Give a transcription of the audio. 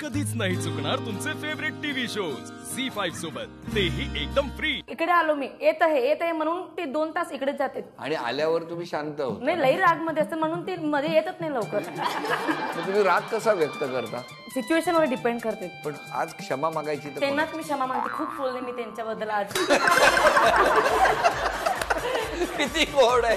कधीच नाही चुकणार तुमचे favourite TV shows C five सोबत. तेही एकदम फ्री इकडे आलो मी. येत आहे येत आहे म्हणून ते दोन तास इकडे जाते. आणि आल्यावर तुम्ही शांत होता. नाही लई रागमध्ये असते म्हणून ते मध्ये येतच नाही लवकर. मग तुम्ही राग कसा व्यक्त करता? सिच्युएशन वर डिपेंड करते. पण आज क्षमा मागायची तर त्यांनाच मी क्षमा मागते. खूप बोलले मी त्यांच्याबद्दल आज. किती गोड आहे.